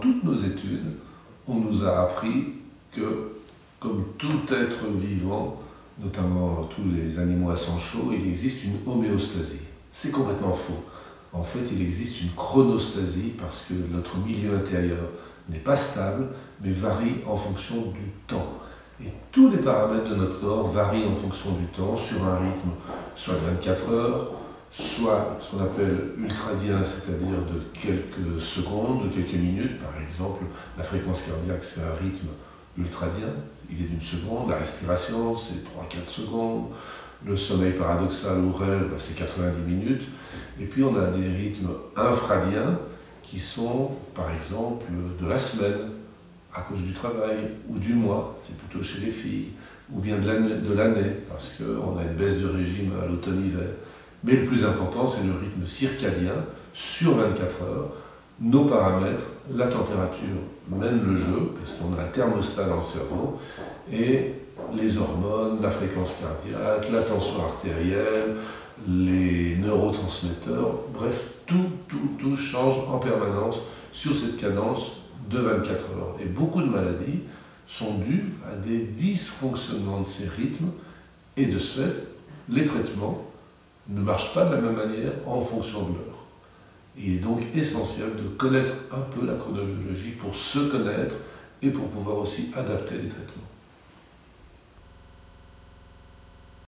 toutes nos études, on nous a appris que, comme tout être vivant, notamment tous les animaux à sang chaud, il existe une homéostasie. C'est complètement faux. En fait, il existe une chronostasie parce que notre milieu intérieur n'est pas stable, mais varie en fonction du temps. Et tous les paramètres de notre corps varient en fonction du temps sur un rythme soit de 24 heures, soit ce qu'on appelle ultradien, c'est-à-dire de quelques secondes, de quelques minutes. Par exemple, la fréquence cardiaque, c'est un rythme ultradien, il est d'une seconde. La respiration, c'est 3-4 secondes. Le sommeil paradoxal ou rêve, bah, c'est 90 minutes. Et puis on a des rythmes infradiens qui sont, par exemple, de la semaine, à cause du travail, ou du mois, c'est plutôt chez les filles, ou bien de l'année, parce qu'on a une baisse de régime à l'automne-hiver. Mais le plus important, c'est le rythme circadien sur 24 heures. Nos paramètres, la température mène le jeu, parce qu'on a un thermostat dans le cerveau, et les hormones, la fréquence cardiaque, la tension artérielle, les neurotransmetteurs, bref, tout, tout, tout change en permanence sur cette cadence de 24 heures. Et beaucoup de maladies sont dues à des dysfonctionnements de ces rythmes, et de ce fait, les traitements ne marchent pas de la même manière en fonction de l'heure. Il est donc essentiel de connaître un peu la chronobiologie pour se connaître et pour pouvoir aussi adapter les traitements.